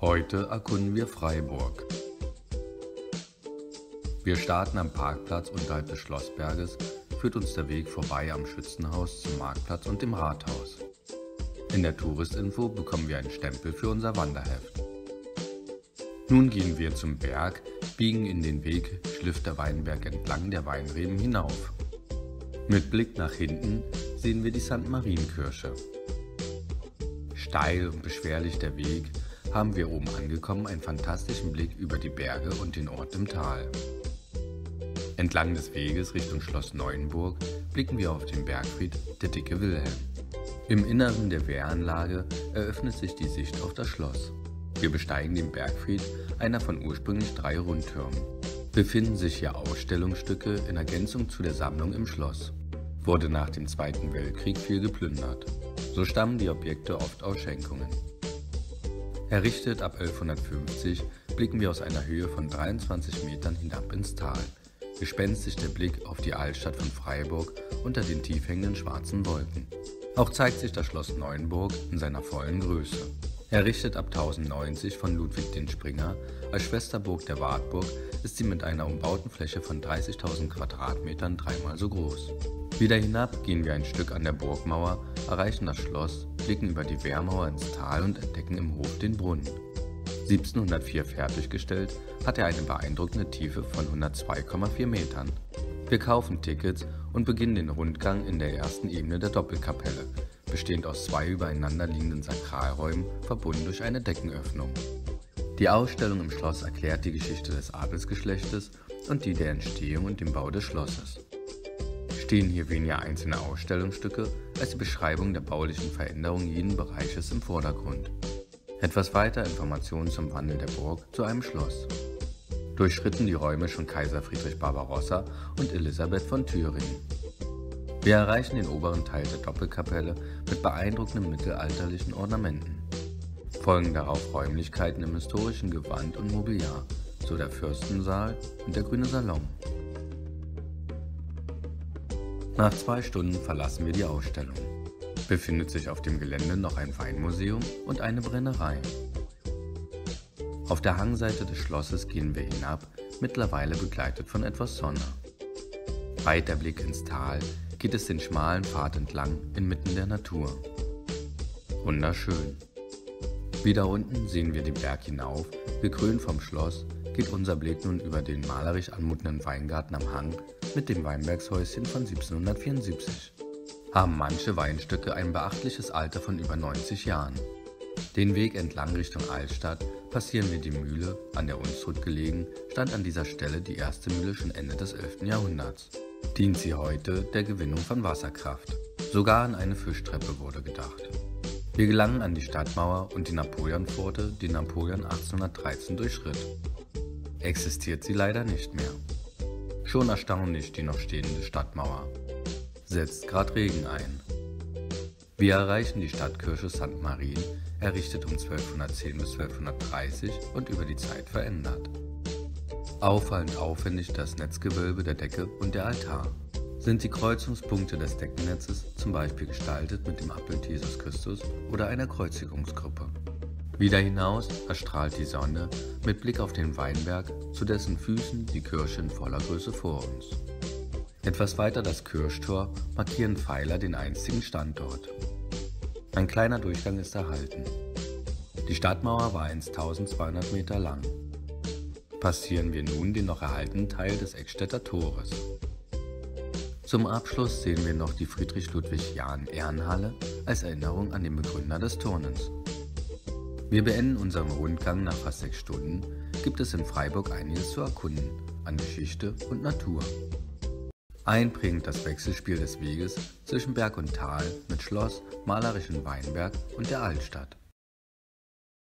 Heute erkunden wir Freiburg. Wir starten am Parkplatz unterhalb des Schlossberges, führt uns der Weg vorbei am Schützenhaus zum Marktplatz und dem Rathaus. In der Touristinfo bekommen wir einen Stempel für unser Wanderheft. Nun gehen wir zum Berg, biegen in den Weg Schlifter Weinberg entlang der Weinreben hinauf. Mit Blick nach hinten sehen wir die St. Marienkirche. Steil und beschwerlich der Weg, haben wir oben angekommen einen fantastischen Blick über die Berge und den Ort im Tal. Entlang des Weges Richtung Schloss Neuenburg blicken wir auf den Bergfried der Dicke Wilhelm. Im Inneren der Wehranlage eröffnet sich die Sicht auf das Schloss. Wir besteigen den Bergfried, einer von ursprünglich drei Rundtürmen. Befinden sich hier Ausstellungsstücke in Ergänzung zu der Sammlung im Schloss. Wurde nach dem Zweiten Weltkrieg viel geplündert. So stammen die Objekte oft aus Schenkungen. Errichtet ab 1150 blicken wir aus einer Höhe von 23 Metern hinab ins Tal. Gespenstisch der Blick auf die Altstadt von Freiburg unter den tief hängenden schwarzen Wolken. Auch zeigt sich das Schloss Neuenburg in seiner vollen Größe. Errichtet ab 1090 von Ludwig den Springer als Schwesterburg der Wartburg ist sie mit einer umbauten Fläche von 30.000 Quadratmetern dreimal so groß. Wieder hinab gehen wir ein Stück an der Burgmauer, erreichen das Schloss, blicken über die Wehrmauer ins Tal und entdecken im Hof den Brunnen. 1704 fertiggestellt, hat er eine beeindruckende Tiefe von 102,4 Metern. Wir kaufen Tickets und beginnen den Rundgang in der ersten Ebene der Doppelkapelle, bestehend aus zwei übereinander liegenden Sakralräumen, verbunden durch eine Deckenöffnung. Die Ausstellung im Schloss erklärt die Geschichte des Adelsgeschlechtes und die der Entstehung und dem Bau des Schlosses stehen hier weniger einzelne Ausstellungsstücke als die Beschreibung der baulichen Veränderung jeden Bereiches im Vordergrund. Etwas weiter Informationen zum Wandel der Burg zu einem Schloss. Durchschritten die Räume schon Kaiser Friedrich Barbarossa und Elisabeth von Thüringen. Wir erreichen den oberen Teil der Doppelkapelle mit beeindruckenden mittelalterlichen Ornamenten. Folgen darauf Räumlichkeiten im historischen Gewand und Mobiliar, so der Fürstensaal und der Grüne Salon. Nach zwei Stunden verlassen wir die Ausstellung. Befindet sich auf dem Gelände noch ein Weinmuseum und eine Brennerei. Auf der Hangseite des Schlosses gehen wir hinab, mittlerweile begleitet von etwas Sonne. Weit der Blick ins Tal geht es den schmalen Pfad entlang inmitten der Natur. Wunderschön. Wieder unten sehen wir den Berg hinauf, gekrönt vom Schloss geht unser Blick nun über den malerisch anmutenden Weingarten am Hang mit dem Weinbergshäuschen von 1774. Haben manche Weinstücke ein beachtliches Alter von über 90 Jahren. Den Weg entlang Richtung Altstadt passieren wir die Mühle, an der Unstrut gelegen, stand an dieser Stelle die erste Mühle schon Ende des 11. Jahrhunderts. Dient sie heute der Gewinnung von Wasserkraft. Sogar an eine Fischtreppe wurde gedacht. Wir gelangen an die Stadtmauer und die Napoleonpforte, die Napoleon 1813 durchschritt existiert sie leider nicht mehr. Schon erstaunlich die noch stehende Stadtmauer. Setzt grad Regen ein. Wir erreichen die Stadtkirche St. Marien, errichtet um 1210 bis 1230 und über die Zeit verändert. Auffallend aufwendig das Netzgewölbe der Decke und der Altar. Sind die Kreuzungspunkte des Deckennetzes zum Beispiel gestaltet mit dem Abbild Jesus Christus oder einer Kreuzigungsgruppe. Wieder hinaus erstrahlt die Sonne mit Blick auf den Weinberg, zu dessen Füßen die Kirche in voller Größe vor uns. Etwas weiter das Kirchtor markieren Pfeiler den einstigen Standort. Ein kleiner Durchgang ist erhalten. Die Stadtmauer war einst 1200 Meter lang. Passieren wir nun den noch erhaltenen Teil des Eckstädter Tores. Zum Abschluss sehen wir noch die Friedrich-Ludwig-Jahn-Ehrenhalle als Erinnerung an den Begründer des Turnens. Wir beenden unseren Rundgang nach fast sechs Stunden. Gibt es in Freiburg einiges zu erkunden an Geschichte und Natur. Einprägend das Wechselspiel des Weges zwischen Berg und Tal mit Schloss, malerischem Weinberg und der Altstadt.